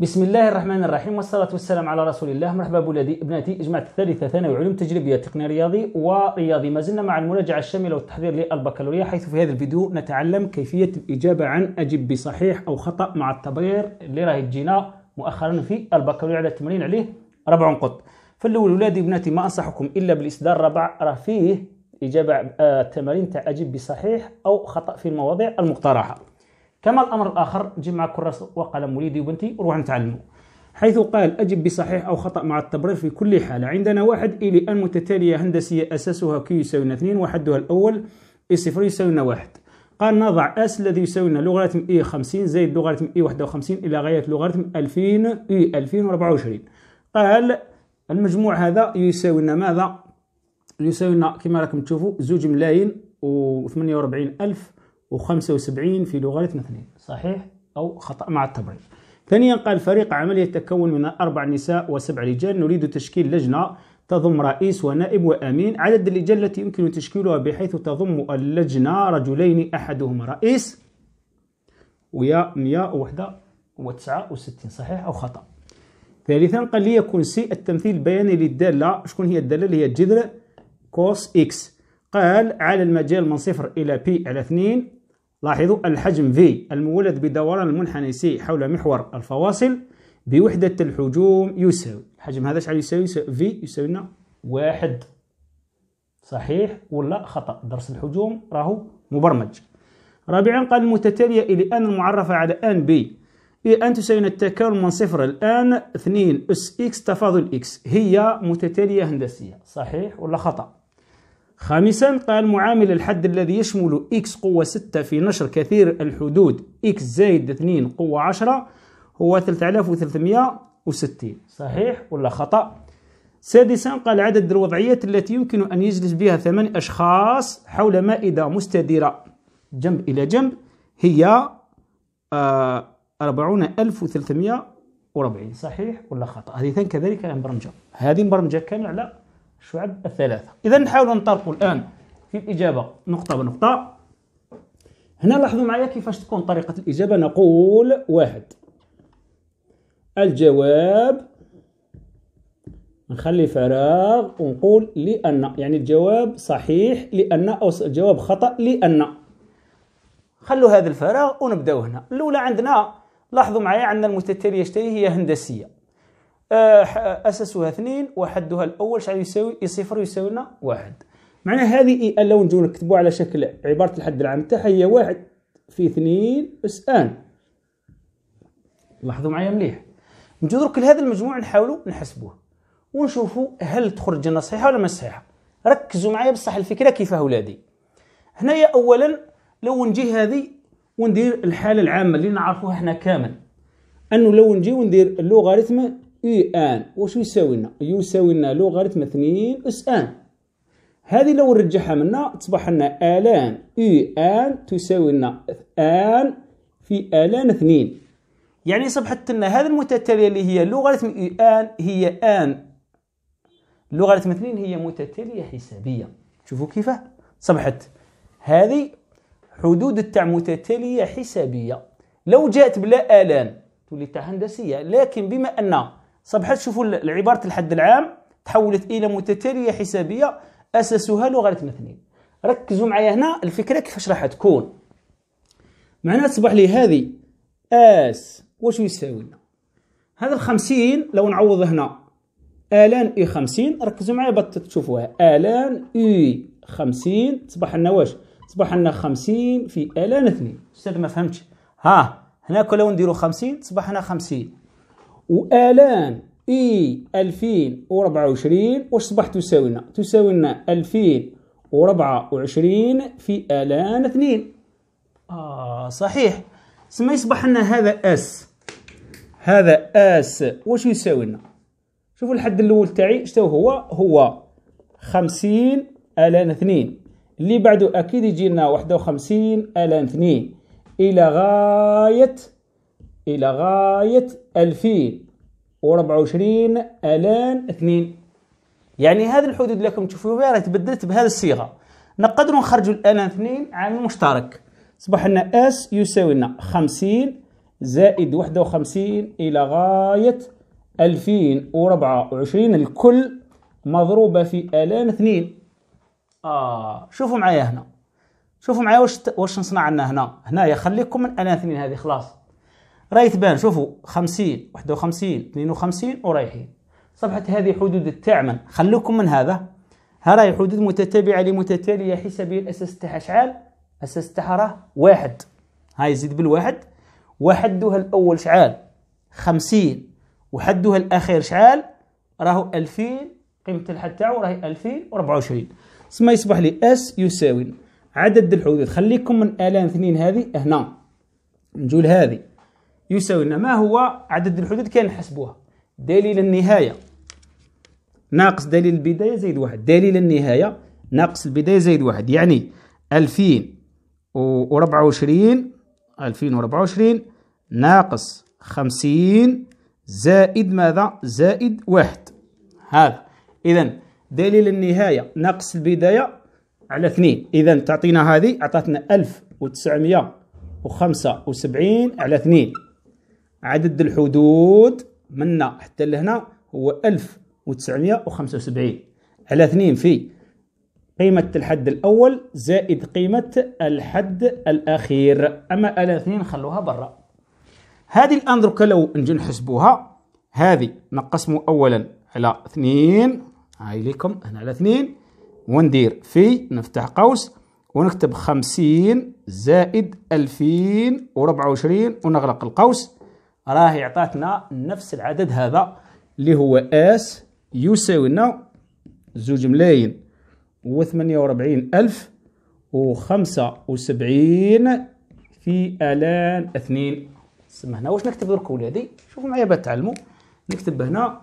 بسم الله الرحمن الرحيم والصلاة والسلام على رسول الله مرحبا بولادي ابناتي اجماع الثالثة ثانوي علوم تجريبية تقنية رياضي ورياضي ما زلنا مع المراجعة الشاملة والتحضير للبكالوريا حيث في هذا الفيديو نتعلم كيفية الإجابة عن أجب بصحيح أو خطأ مع التبرير اللي راه تجينا مؤخرا في البكالوريا على التمرين عليه ربع نقط فالأول ولادي ابناتي ما أنصحكم إلا بالإصدار الرابع راه فيه إجابة آه، تمارين تاع أجب بصحيح أو خطأ في المواضيع المقترحة كما الأمر الآخر جيب معك كراس وقلم وليدي وبنتي وروح نتعلموا. حيث قال أجب بصحيح أو خطأ مع التبرير في كل حاله عندنا واحد u n متتالية هندسية أساسها q يساوي 2 وحدها الأول u صفر يساوي واحد. قال نضع S الذي يساوي لنا لوغاريتم u 50 زائد لوغاريتم u 51 إلى غاية لوغاريتم 2000 u 2024 قال المجموع هذا يساوي لنا ماذا؟ يساوي لنا كما راكم تشوفوا زوج ملايين و 48 ألف و75 في لوغاريتم 2 صحيح؟ أو خطأ مع التبرير ثانيا قال فريق عمل يتكون من أربع نساء وسبع رجال. نريد تشكيل لجنة تضم رئيس ونائب وأمين. عدد اللجان التي يمكن تشكيلها بحيث تضم اللجنة رجلين أحدهما رئيس ويا 169 صحيح أو خطأ؟ ثالثا قال ليكن سي التمثيل البياني للدالة. شكون هي الدالة؟ اللي هي جذر cos x. قال على المجال من صفر إلى pi على 2 لاحظوا الحجم في المولد بدوران المنحنى C حول محور الفواصل بوحدة الحجوم يساوي. الحجم هذا شحال يساوي؟ V يساوي لنا واحد. صحيح ولا خطأ؟ درس الحجوم راهو مبرمج. رابعا قال المتتالية إلى أن المعرفة على أن بي إلى أن تساوي التكامل من صفر ل n 2 أس x تفاضل x. هي متتالية هندسية. صحيح ولا خطأ؟ خامسا قال معامل الحد الذي يشمل x قوة 6 في نشر كثير الحدود x زائد 2 قوة 10 هو 3360 صحيح ولا خطأ؟ سادسا قال عدد الوضعيات التي يمكن أن يجلس بها ثمان أشخاص حول مائدة مستديرة. جنب إلى جنب هي آه 40340 صحيح ولا خطأ؟ هذه كذلك مبرمجة هذه مبرمجة كاملة على الشعب الثلاثة. إذا نحاول ننطلق الآن في الإجابة نقطة بنقطة. هنا لاحظوا معي كيفاش تكون طريقة الإجابة. نقول واحد. الجواب نخلي فراغ ونقول لأن يعني الجواب صحيح لأن أو الجواب خطأ لأن. خلوا هذا الفراغ ونبداو هنا. الأولى عندنا لاحظوا معي عندنا المتتالية هي هندسية. آه، أساسها اثنين وحدها الأول. شحال يساوي صفر يساوي لنا واحد. معنى هذه ان لو نجيو نكتبوها على شكل عبارة الحد العام. تاعها هي واحد في اثنين اس آن. لاحظوا معايا مليح. نجيو درك لهذا المجموع نحاولوا نحسبوه. ونشوفوا هل تخرج لنا صحيحة ولا مش صحيحة. ركزوا معايا بصح الفكرة كيف اولادي هنايا اولا لو نجي هذه وندير الحالة العامة اللي نعرفوها إحنا كامل. أنه لو نجي وندير اللوغاريتم u n. واش يساوي لنا يساوي لنا لوغاريتم 2 أس n. هذه لو نرجعها منا تصبح لنا ln. u n تساوي لنا n في ln 2 يعني صبحت لنا هذه المتتالية اللي هي لوغاريتم u n هي n. لوغاريتم 2 هي متتالية حسابية. شوفوا كيف صبحت. هذه حدود تاع متتالية حسابية. لو جاءت بلا آلان تولي تاع هندسية لكن بما أن صبحت شوفوا العبارة الحد العام تحولت إلى متتالية حسابية أساسها لوغاريتم اثنين ركزوا معايا هنا الفكرة كيفاش راح تكون. معناها تصبح لي هذه آس واش يساوي لنا هذا الخمسين لو نعوض هنا آلان إي خمسين ركزوا معايا بط تشوفوها. آلان إي خمسين تصبح لنا واش؟ تصبح لنا خمسين في آلان اثنين. أستاذ ما فهمتش. ها هناك لو نديرو خمسين تصبح لنا خمسين. وآلان إي 2024 واش صبح تساوي لنا تساوي لنا 2024 في آلان 2 آه صحيح. سما يصبح لنا هذا أس. هذا أس واش يساوي لنا شوفوا الحد الأول تاعي شتو هو؟ هو 50 آلان 2 اللي بعده أكيد يجي لنا 51 آلان 2 إلى غاية إلى غاية 2024 آلان 2 يعني هذه الحدود اللي راكم تشوفوها راه تبدلت بهذه الصيغة. نقدروا نخرجوا الان 2 عامل مشترك صبح لنا اس يساوي لنا 50 زائد 51 إلى غاية 2024 الكل مضروبة في ألان 2 آه شوفوا معايا هنا. شوفوا معايا واش واش نصنع عندنا هنا. هنايا خليكم من ألان 2 هذه خلاص. راهي تبان شوفوا 50 51 52 ورايحين. صبحت هذه حدود التعمن خلوكم من هذا. ها راهي حدود متتابعة لمتتالية حسابية الأساس تاعها شحال أساس تاعها راه واحد. هاي يزيد بالواحد. وحدها الأول شحال خمسين. وحدها الأخير شحال راهو ألفين قيمة الحد تاعو راهي ألفين وربعة وعشرين. ثم يصبح لي أس يساوي عدد الحدود. خليكم من آلان اثنين هذه هنا. نجو لهذه يساوي ما هو عدد الحدود كان نحسبوها دليل النهاية. ناقص دليل البداية زائد واحد. دليل النهاية. ناقص البداية زائد واحد. يعني 2024 2024 ناقص 50 زائد ماذا؟ زائد واحد. هذا. اذا دليل النهاية. ناقص البداية على اثنين. اذا تعطينا هذه أعطتنا 1975 على اثنين. عدد الحدود منا حتى لهنا هو 1975 على اثنين في قيمة الحد الأول زائد قيمة الحد الأخير. أما على اثنين خلوها برا. هذه الآن درك لو نجي نحسبوها. هذه نقسموا أولا على اثنين. هاي لكم هنا على اثنين. وندير في نفتح قوس ونكتب خمسين زائد ألفين وربعة وعشرين ونغلق القوس. راهي عطاتنا نفس العدد هذا اللي هو اس يساوي لنا زوج ملايين وثمانية وربعين ألف وخمسة وسبعين في آلان اثنين. هنا. واش نكتب درك ولادي؟ شوفوا معايا بتعلموا نكتب هنا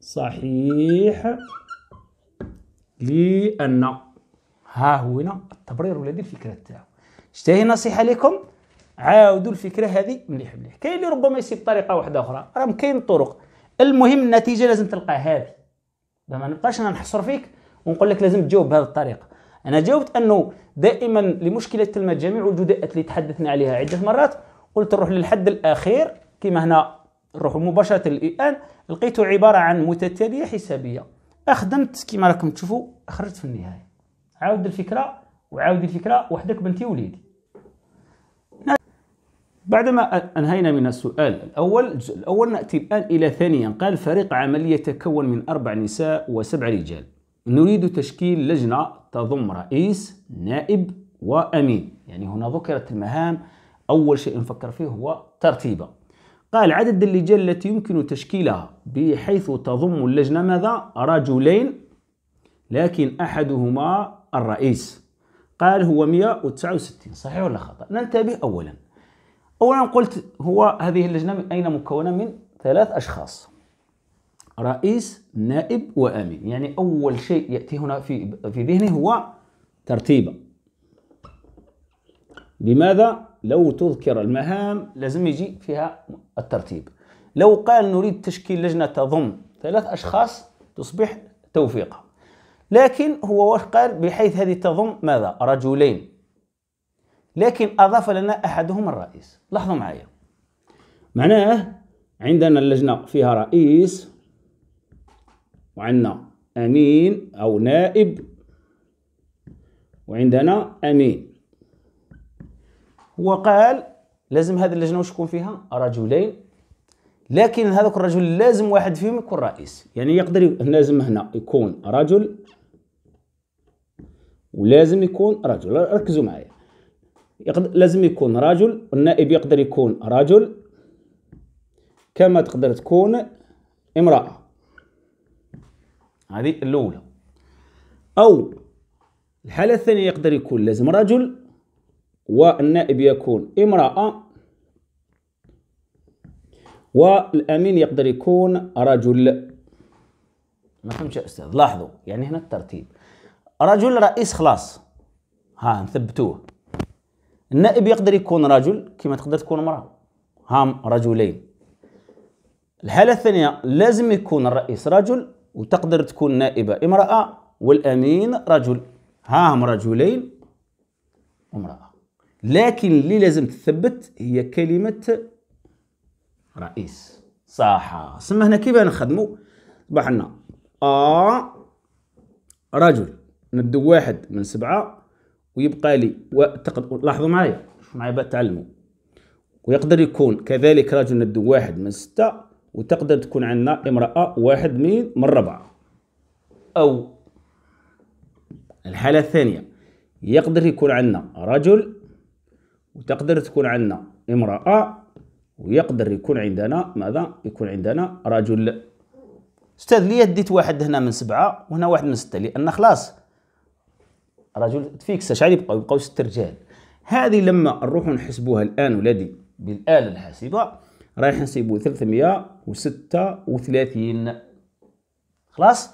صحيح لأن ها هو هنا التبرير ولادي الفكرة تاعو. اشتهي نصيحة لكم عاودوا الفكرة هذه مليح مليح. كاين اللي ربما يسيب طريقة واحدة أخرى. راه كاين طرق. المهم النتيجة لازم تلقى هذه. ما نبقاش أنا نحصر فيك ونقول لك لازم تجاوب بهذه الطريقة. أنا جاوبت أنه دائما لمشكلة المجاميع والجداءات اللي تحدثنا عليها عدة مرات. قلت نروح للحد الأخير. كما هنا نروح مباشرة الآن لقيته عبارة عن متتالية حسابية. أخدمت كما راكم تشوفوا أخرجت في النهاية. عاود الفكرة وعاود الفكرة. وحدك بنتي وليدي بعدما أنهينا من السؤال الأول الجزء الأول نأتي الآن إلى ثانيا. قال فريق عمل يتكون من أربع نساء وسبع رجال. نريد تشكيل لجنة تضم رئيس نائب وأمين. يعني هنا ذكرت المهام. أول شيء نفكر فيه هو ترتيبه. قال عدد اللجان التي يمكن تشكيلها بحيث تضم اللجنة ماذا؟ رجلين لكن أحدهما الرئيس. قال هو 169 صحيح ولا خطأ؟ ننتبه أولا. أولا قلت هو هذه اللجنة من أين مكونة من ثلاث أشخاص؟ رئيس نائب وأمين. يعني أول شيء يأتي هنا في في ذهني هو ترتيبه لماذا؟ لو تذكر المهام لازم يجي فيها الترتيب. لو قال نريد تشكيل لجنة تضم ثلاث أشخاص تصبح توفيقة لكن هو قال؟ بحيث هذه تضم ماذا؟ رجلين. لكن أضاف لنا أحدهم الرئيس. لاحظوا معايا. معناه عندنا اللجنة فيها رئيس وعندنا أمين أو نائب وعندنا أمين. هو قال لازم هذه اللجنة واش يكون فيها؟ رجلين. لكن هذاك الرجل لازم واحد فيهم يكون رئيس. يعني يقدر لازم هنا يكون رجل ولازم يكون رجل. ركزوا معايا. لازم يكون رجل والنائب يقدر يكون رجل كما تقدر تكون امرأة. هذه الأولى. أو الحالة الثانية يقدر يكون لازم رجل والنائب يكون امرأة والأمين يقدر يكون رجل. ما فهمتش يا أستاذ؟ لاحظوا يعني هنا الترتيب. رجل رئيس خلاص. ها نثبتوه. النائب يقدر يكون رجل كما تقدر تكون امرأة. هام رجلين. الحالة الثانية لازم يكون الرئيس رجل وتقدر تكون نائبة امرأة والأمين رجل. هاهم رجلين وامرأة لكن اللي لازم تثبت هي كلمة رئيس. صح. سما هنا كيف نخدمو؟ صباح لنا أ رجل. ندو واحد من سبعة. ويبقى لي وتقد... لاحظوا معايا معايا بقى تعلموا. ويقدر يكون كذلك رجل ندو واحد من ستة وتقدر تكون عندنا امرأة واحد من من ربعة. أو الحالة الثانية يقدر يكون عندنا رجل وتقدر تكون عندنا امرأة ويقدر يكون عندنا ماذا؟ يكون عندنا رجل. أستاذ ليه ديت واحد هنا من سبعة وهنا واحد من ستة؟ لأن خلاص رجل تفيكس شحال يبقاو يبقاو ست رجال. هذه لما نروحوا نحسبوها الآن ولادي بالآلة الحاسبة رايح نسيبو 336 خلاص؟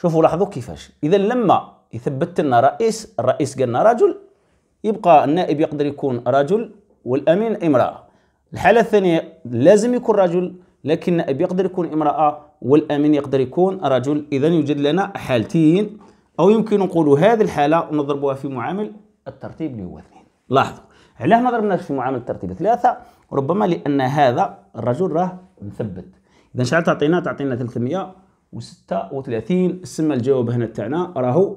شوفوا لاحظوا كيفاش. إذا لما يثبت لنا رئيس الرئيس قالنا رجل يبقى النائب يقدر يكون رجل والأمين امرأة. الحالة الثانية لازم يكون رجل لكن النائب يقدر يكون امرأة والأمين يقدر يكون رجل. إذا يوجد لنا حالتين. أو يمكن نقول هذه الحالة ونضربها في معامل الترتيب اللي هو اثنين لاحظوا علاه ما ضربناش في معامل الترتيب؟ ثلاثة ربما لأن هذا الرجل راه مثبت. إذا شحال تعطينا تعطينا 336 سما الجواب هنا تاعنا راهو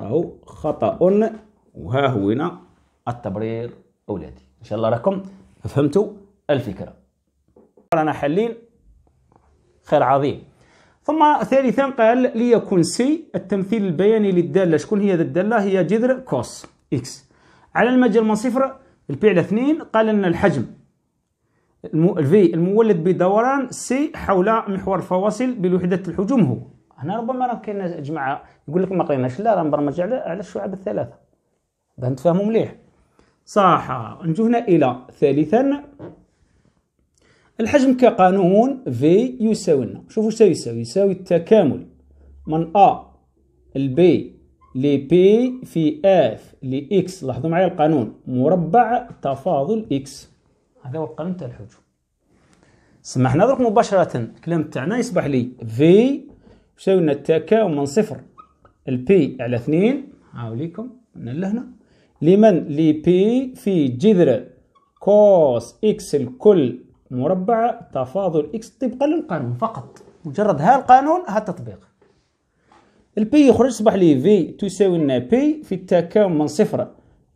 راهو خطأ وها هو هنا التبرير أولادي. إن شاء الله راكم فهمتوا الفكرة. رانا حلين خير عظيم. ثم ثالثا قال ليكن C التمثيل البياني للدالة. شكون هي الدالة؟ هي جذر cos x على المجال من صفر ل pi على اثنين قال لنا الحجم ال V المولد بدوران C حول محور الفواصل بالوحدة الحجوم هو. هنا ربما راه كاين جماعة يقول لك ما قريناش. لا راه مبرمج على على الشعب الثلاثة. باه نتفاهموا مليح. صح. نجو هنا إلى ثالثا. الحجم كقانون V يساوي لنا شوفوا إيش يساوي. يساوي التكامل من ال pi ل pi في f ل x لاحظوا معايا القانون. مربع تفاضل x هذا هو القانون تاع الحجم. سمحنا درك مباشرة. الكلام تاعنا يصبح لي V يساوي لنا التكامل من صفر ل pi على اثنين. هاوليكم من لهنا. لمن؟ ل pi في جذر cos x الكل مربع تفاضل x طبقا للقانون فقط. مجرد ها القانون ها التطبيق. ال pi يخرج يصبح لي V تساوي لنا pi في التكامل من صفر.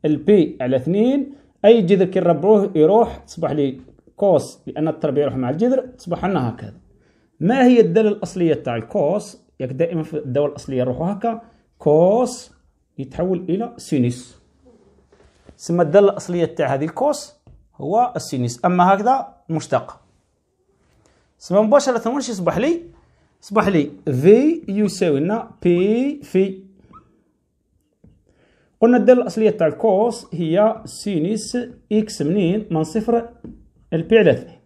ل pi على اثنين. أي جذر كي نربعوه يروح تصبح لي cos لأن التربيع يروح مع الجذر تصبح لنا هكذا. ما هي الدالة الأصلية تاع ال cos ياك دائما في الدالة الأصلية نروحوا هكا. cos يتحول إلى sinus ثم الدالة الأصلية تاع هذه ال cos هو ال sinus أما هكذا مشتق. ثم مباشرة واش يصبح لي؟ يصبح لي. V يساوي لنا pi في. قلنا الدالة الأصلية تاع ال cos هي sinus x منين؟ من صفر ل pi على اثنين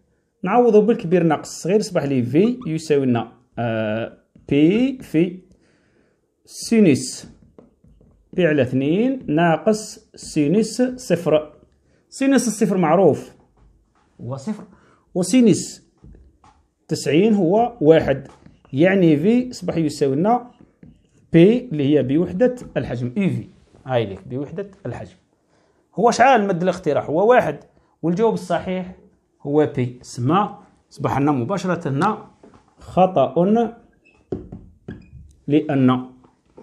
نعوضو بالكبير ناقص الصغير يصبح لي V يساوي لنا آه pi في sinus pi على اثنين ناقص sinus صفر. sinus الصفر معروف. هو صفر. و sinus تسعين هو واحد. يعني V أصبح يساوي لنا pi اللي هي بوحدة الحجم. اي V هاي لك بوحدة الحجم. هو شحال مد الاقتراح؟ هو واحد. والجواب الصحيح هو pi سما أصبح لنا مباشرة هنا خطأ لأن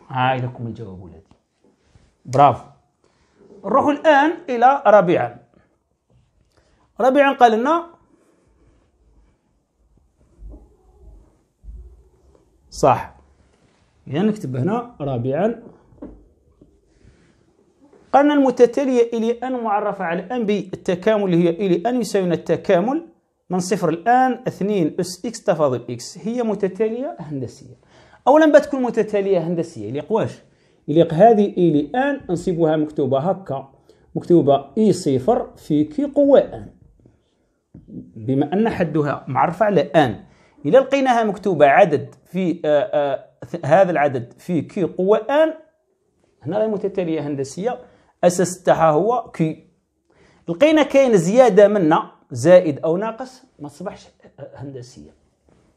هاي لكم الجواب ولادي برافو. نروح الآن إلى رابعا رابعا قال لنا صح إذا نكتب هنا رابعا. قلنا المتتالية u n معرفة على N بالتكامل اللي هي u n يساوينا التكامل من صفر ل n 2 أس x تفاضل x. هي متتالية هندسية. أولا بتكون متتالية هندسية. يليق واش يليق هذه إلى أن نصيبها مكتوبة هكا. مكتوبة إي صفر في كي قوة أن. بما أن حدها معرفة على أن إذا لقيناها مكتوبة عدد في آآ آآ هذا العدد في كي قوة أن هنا راهي متتالية هندسية. أساس تاعها هو كي لقينا كاين زيادة منا زائد أو ناقص ما تصبحش هندسية.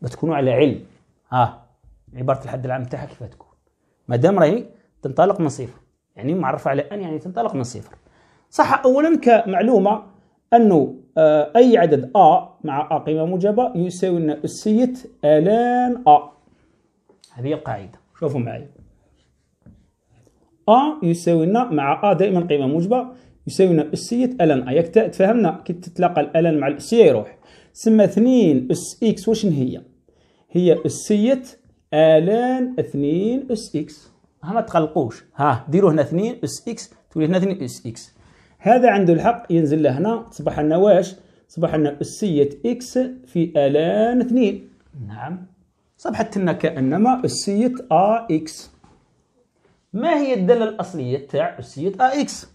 بتكونوا على علم. ها عبارة الحد العام تاعها كيف تكون؟ ما دام راهي تنطلق من صفر. يعني معرفة على أن يعني تنطلق من صفر. صح أولا كمعلومة أنه آه، أي عدد A مع A قيمة موجبة يساوي لنا أسية آلان A هذه القاعدة شوفوا معي. A يساوي لنا مع A دائما قيمة موجبة يساوي لنا أسية آلان A ياك تفهمنا؟ كي تتلاقى الآلان مع الأسية يروح. سما 2 أس x واش هي؟ هي أسية ln 2 أس x. ها ما تقلقوش. ها ديروا هنا 2 أس إكس تولي هنا 2 أس إكس. هذا عنده الحق ينزل له هنا. تصبح لنا واش؟ تصبح لنا أسية x في ln 2 نعم. صبحت لنا كأنما أسية a x. ما هي الدالة الأصلية تاع أسية a x؟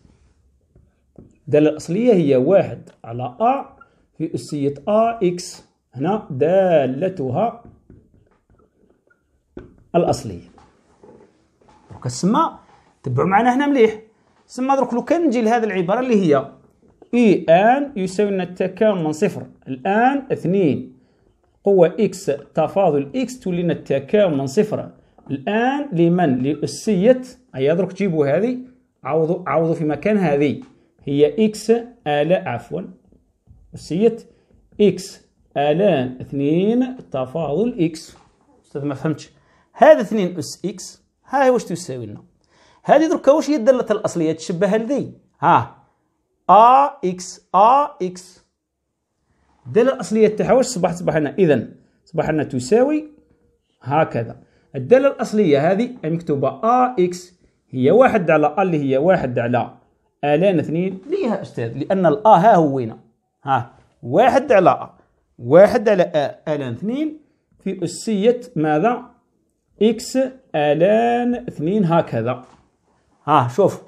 الدالة الأصلية هي واحد على أ في أسية أ x. هنا دالتها الأصلية. دروك السما تبعوا معنا هنا مليح. سما دروك لو كان نجي لهذه العبارة اللي هي I n يساوي لنا التكامل من صفر. إلى n اثنين. قوة إكس تفاضل إكس تولي لنا التكامل من صفر. إلى n لمن؟ لأسية. أي درك تجيبوا هذه؟ عوضوا عوضوا في مكان هذه. هي إكس آلاء عفوا. أسية. x ln اثنين تفاضل x أستاذ ما فهمتش. هذا اثنين أس x ها واش تساوي لنا؟ هذه دركا واش هي الدالة الأصلية تشبه لذي ها. أ إكس أ إكس الدالة الأصلية تاعها واش صبحت صبح لنا؟ إذا صبح تساوي هكذا. الدالة الأصلية هذه مكتوبة أ x هي واحد على أ اللي هي واحد على ln اثنين. ليه أستاذ لأن الأ ها هو وين ها. واحد على أ واحد على أ ln اثنين. في أسية ماذا؟ x ln اثنين هكذا. ها شوف.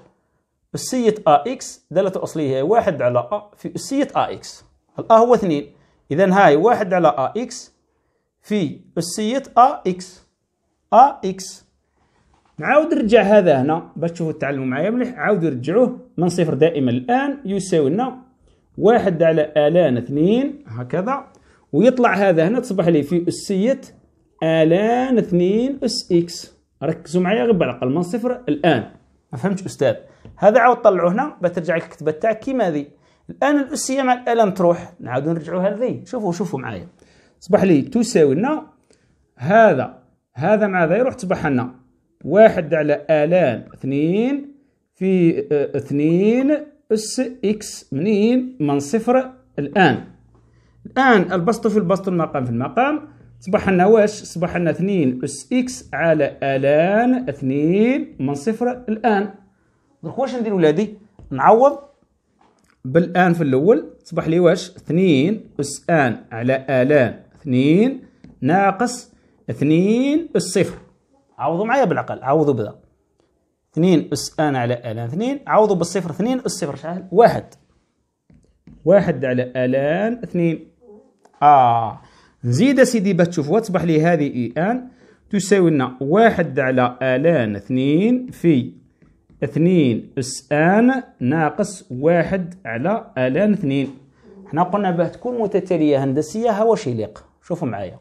أسية x دالة الأصلية هي واحد على أ في أسية x الأ هو اثنين. إذا هاي واحد على إكس في أسية أ إكس نعاود نرجع هذا هنا باش تشوفوا تعلموا معايا مليح. عاودوا رجعوه من صفر دائما إلى n. يساوي لنا واحد على ln اثنين. هكذا. ويطلع هذا هنا. تصبح لي في أسية ln اثنين أس x. ركزوا معايا غير بالعقل من صفر إلى n. ما فهمتش أستاذ. هذا عاود طلعوه هنا بترجع الكتبة تاعك كيما ذي الآن الأسية مع ال ln تروح. نعاودوا نرجعوها لذي. شوفوا شوفوا معايا. صبح لي تساوي لنا. هذا هذا مع ذا يروح تصبح لنا. واحد على ln اثنين في آه اثنين أس x منين؟ من صفر إلى n. الآن البسط في البسط المقام في المقام. صبح لنا واش؟ صبح لنا اثنين أس x على ln اثنين من صفر إلى n. درك واش ندير ولادي؟ نعوض؟ بالآن في الأول صبح لي واش؟ اثنين أس آن على آلان اثنين ناقص اثنين أس صفر. عوضوا معايا بالعقل عوضوا بذا. اثنين أس آن على آلان اثنين عوضوا بالصفر اثنين أس صفر. شحال؟ واحد. واحد على آلان اثنين. آه. نزيد سيدي باش تشوفوا تصبح لي هذه إي آن تساوي لنا واحد على آلان اثنين في اثنين أس آن ناقص واحد على آلان اثنين. حنا قلنا باه تكون متتالية هندسية ها واش يليق؟ شوفوا معايا.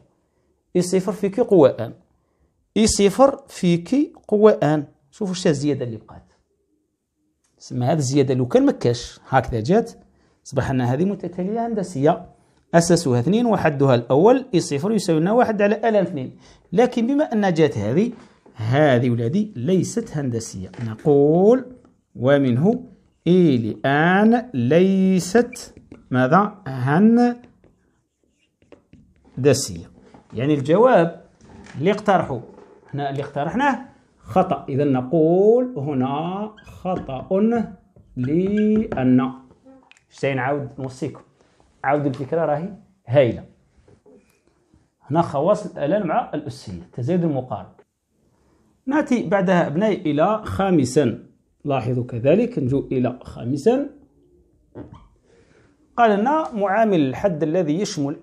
إي صفر في كي قوة آن. إي صفر في كي قوة آن. شوفوا اش الزيادة اللي بقات. سما هذه الزيادة لو كان مكاش. هكذا جات. أصبح لنا هذه متتالية هندسية. أساسها اثنين وحدها الأول إي صفر يساوي لنا واحد على آلان اثنين. لكن بما أن جات هذه هذه ولادي ليست هندسية. نقول ومنه إي لآن ليست ماذا؟ هندسية. يعني الجواب اللي اقترحوا هنا اللي اقترحناه خطأ. إذا نقول هنا خطأ لأن شتي نعاود نوصيكم. عاود الفكرة راهي هايلة. هنا خواص الآلان مع الأسية تزايد المقارب. نأتي بعدها أبنائي إلى خامسا. لاحظوا كذلك نجو إلى خامسا. قال لنا معامل الحد الذي يشمل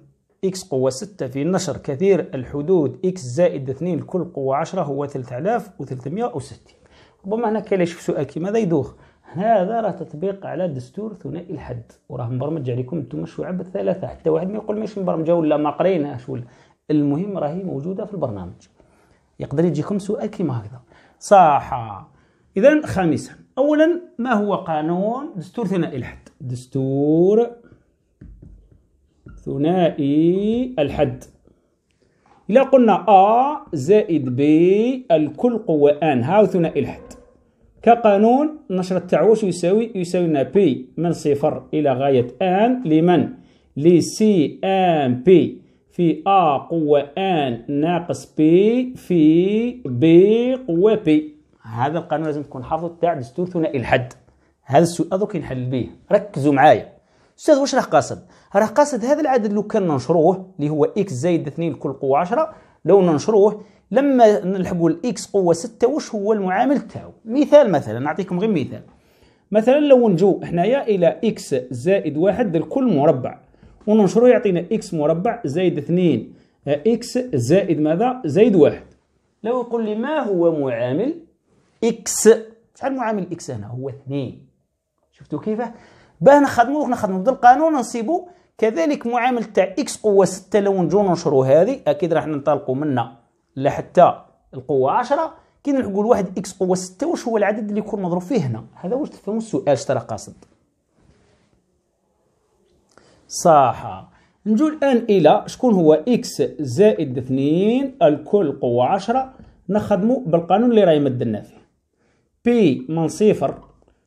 x قوة 6 في نشر كثير الحدود x زائد 2 لكل قوة 10 هو 3360 ربما هنا كاين يشوف سؤال كيما هذا يدوخ. هذا راه تطبيق على دستور ثنائي الحد وراه مبرمج عليكم أنتم الشعب الثلاثة حتى واحد ما يقول ماشي مبرمجة ولا ما قريناش ولا. المهم راهي موجودة في البرنامج. يقدر يجيكم سؤال كيما هكذا. صح إذا خامسا. اولا ما هو قانون دستور ثنائي الحد؟ دستور ثنائي الحد. إذا قلنا أ زائد ب الكل قوة n هاو ثنائي الحد. كقانون النشر تاعو واش يساوي يساوي لنا p من صفر إلى غاية n لمن؟ ل C n p. في أ قوة n ناقص p في بي قوة p هذا القانون لازم تكون حافظ تاع دستور ثنائي الحد. هذا السؤال هذا نحل به. ركزوا معايا. أستاذ واش راه قاصد؟ راه قاصد هذا العدد لو كان ننشروه اللي هو x زايد 2 كل قوة 10 لو ننشروه لما نلحقوا ال x قوة 6 واش هو المعامل تاعو؟ مثال مثلا نعطيكم غير مثال. مثلا لو نجو حنايا إلى x زائد واحد الكل مربع وننشروه يعطينا إكس مربع زائد 2 إكس زائد ماذا؟ زائد واحد. لو يقول لي ما هو معامل إكس؟ شحال معامل إكس هنا؟ هو 2 شفتوا كيف باه نخدمو نخدمو بهذا القانون نصيبو كذلك معامل تاع x قوة 6 لو نجو ننشرو هذه أكيد راح ننطلقوا منا لحتى القوة 10 كي نلحقوا لواحد x قوة 6 واش هو العدد اللي يكون مضروب فيه هنا؟ هذا واش تفهموا السؤال تاع راه قاصد؟ صح نجو الآن إلى شكون هو x زائد 2 الكل قوة 10 نخدموا بالقانون اللي راه يمدلنا فيه. p من صفر.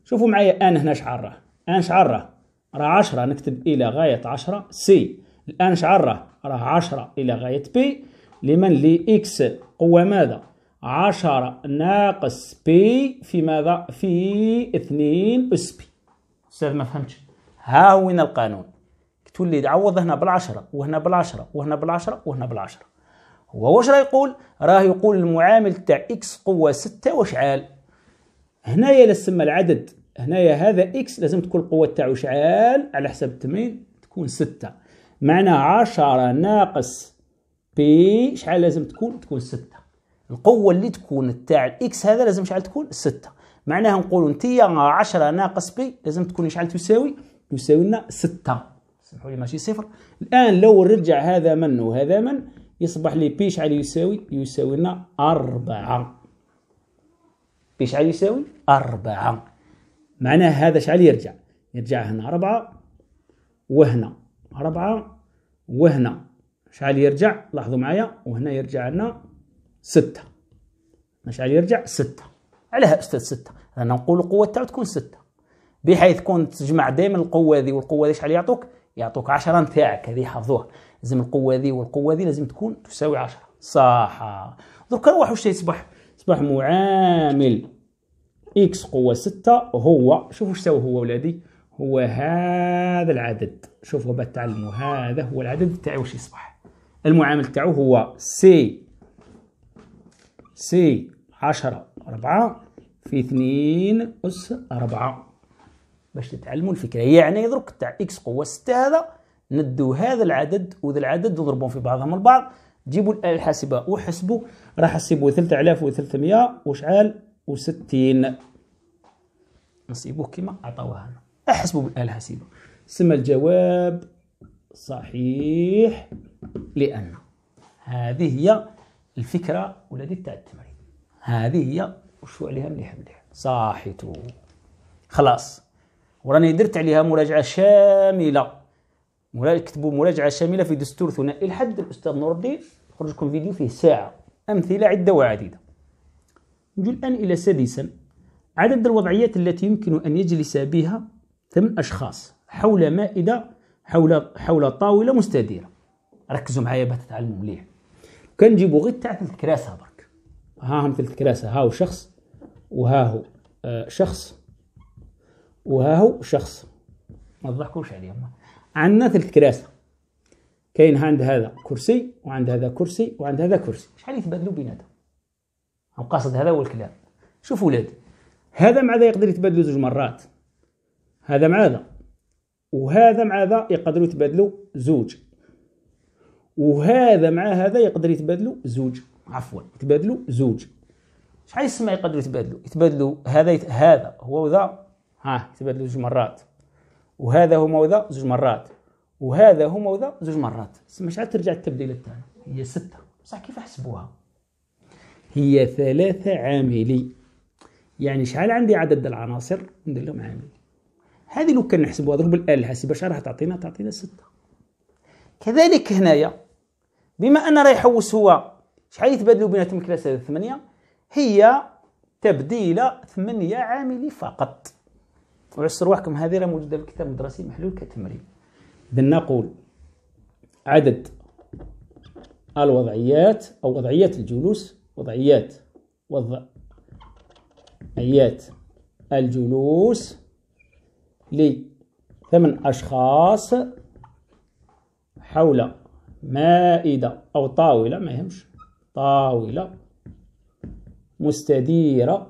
شوفوا معايا n هنا شحال راه. n شحال راه. راه 10 نكتب إلى غاية 10 C ال n شحال راه؟ راه 10 إلى غاية p لمن؟ لي x قوة ماذا؟ 10 ناقص p في ماذا؟ في 2 اس p. أستاذ ما فهمتش. ها وين القانون؟ تولي عوض هنا بالعشرة وهنا بالعشرة وهنا بالعشرة وهنا بالعشرة. هو واش راه يقول؟ راه يقول المعامل تاع x قوة ستة وشعال. هنايا لسما العدد. هنايا هذا x لازم تكون القوة تاعو شعال على حسب التمرين تكون ستة. معنى عشرة ناقص p شحال لازم تكون تكون ستة. القوة اللي تكون تاع ال x هذا لازم شحال تكون ستة. معناها نقولوا انتيا عشرة ناقص p لازم تكون شحال تساوي تساوي لنا ستة. سمحوا لي ماشي صفر. الآن لو نرجع هذا من وهذا من يصبح لي بي شحال يساوي يساوي لنا أربعة. بي شحال يساوي أربعة. معناه هذا شحال يرجع. يرجع هنا أربعة وهنا. أربعة وهنا. شحال يرجع لاحظوا معايا وهنا يرجع لنا ستة. شحال يرجع ستة. علاه أستاذ ستة؟ أنا نقول القوة تاعو تكون ستة. بحيث كون تجمع دائما القوة هذه والقوة هذه شحال يعطوك؟ يعطوك 10 نتاعك هذه حفظوها لازم القوة ذي والقوة ذي لازم تكون تساوي 10 صح. درك نروح واش يصبح يصبح معامل. x قوة 6 هو شوفوا سوى هو ولادي هو هذا العدد. شوفوا باه تعلموا هذا هو العدد تاعي واش يصبح. المعامل تاعو هو C C 10 4 في 2 أس 4 باش تتعلموا الفكرة. يعني درك تاع إكس قوة 6 هذا ندو هذا العدد وذا العدد ونضربهم في بعضهم البعض. جيبوا الاله الحاسبه وحسبوا راح حسبوا 3300 وشعال و60 نصيبوه كما عطاوها لنا. احسبوا بالاله الحاسبه سمى الجواب صحيح لأن. هذه هي الفكرة ولدي تاع التمرين هذه هي وشو عليها مليح مليح. صاحيتو. خلاص. وراني درت عليها مراجعة شاملة. كتبوا مراجعة شاملة في دستور ثنائي الحد. الأستاذ نور الدين خرج لكم فيديو فيه ساعة. أمثلة عدة وعديدة. نجي الان إلى سادسا. عدد الوضعيات التي يمكن أن يجلس بها ثمان أشخاص حول مائدة حول حول طاولة مستديرة. ركزوا معايا باه تتعلموا مليح. كنجيبوا غير تاع ثلاث كراسة برك. ها هم ثلاث كراسة. ها هو شخص وها هو آه شخص وها هو شخص. ما تضحكوش عليهم. عندنا ثلاث كراسي كاين عند هذا كرسي وعند هذا كرسي وعند هذا كرسي. شحال يتبادلوا بيناتهم؟ قاصد هذا هو الكلام. شوفوا ولادي هذا مع ذا يقدر يتبادلوا زوج مرات. هذا مع هذا وهذا مع ذا يقدروا يتبادلوا زوج. وهذا مع هذا يقدر يتبادلوا زوج. عفوا يتبادلوا زوج. شحال يسمى يقدروا يتبادلوا يتبادلوا هذا يت... هذا هو ذا ها يتبادلوا زوج مرات. وهذا هو موذا زوج مرات. وهذا هو موذا زوج مرات. تسمى شحال ترجع التبديل الثاني هي ستة. بصح كيف حسبوها؟ هي ثلاثة عاملي يعني شحال عندي عدد العناصر؟ ندير لهم عامل. هذه لو كان نحسبوها ضرب الآلة الحاسبة راح تعطينا؟ تعطينا ستة. كذلك هنايا بما أن راه يحوس هو شحال يتبادلوا بيناتهم كلاس هذه ثمانية. هي تبديل ثمانية عامل فقط. وعسر روحكم هذه راه موجودة في الكتاب المدرسي محلول كتمرين إذا نقول عدد الوضعيات أو وضعيات الجلوس وضعيات. وضعيات الجلوس لثمان أشخاص حول مائدة أو طاولة ما يهمش طاولة مستديرة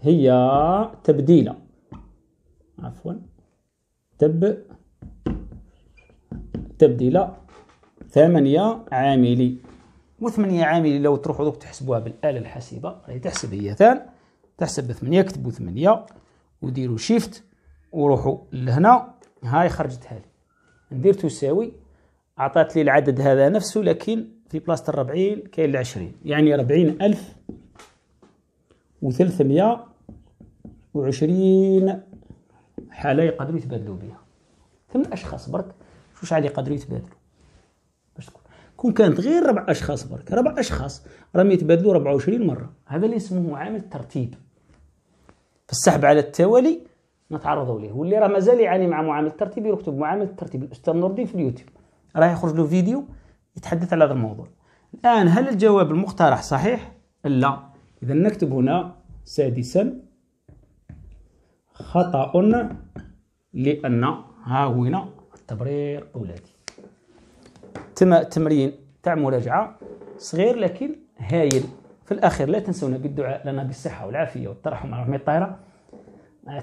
هي تبديلة. عفوا. تب تبديلة ثمانية عاملي. وثمانية عاملي لو تروحوا دوك تحسبوها بالآلة الحاسبة راهي تحسب هي ثان تحسب بثمانية كتبوا ثمانية وديروا شيفت وروحوا لهنا. هاي خرجت هذه ندير تساوي عطات لي العدد هذا نفسه لكن في بلاصة الربعين كاين العشرين. يعني ربعين ألف وثلثمية وعشرين حالة يقدروا يتبادلوا بها ثمان أشخاص برك شو شحال يقدروا يتبادلوا؟ كون كانت غير ربع أشخاص برك ربع أشخاص راهم يتبادلوا 24 مرة. هذا اللي اسمه معامل الترتيب فالسحب على التوالي نتعرضوا ليه. واللي راه مازال يعاني مع معامل الترتيب يكتب معامل الترتيب. الأستاذ نور الدين في اليوتيوب. راه يخرج له فيديو يتحدث على هذا الموضوع. الآن هل الجواب المقترح صحيح؟ لا. إذا نكتب هنا سادسا. خطأ لأن ها هنا التبرير أولادي تم تمرين تاع مراجعة صغير لكن هايل. في الأخير لا تنسونا بالدعاء لنا بالصحة والعافية والترحم على رحمة الطاهرة.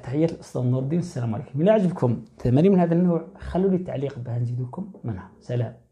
تحية الأستاذ نور الدين السلام عليكم. إذا عجبكم تمارين من هذا النوع خلوا لي تعليق بها نزيد لكم منها. سلام.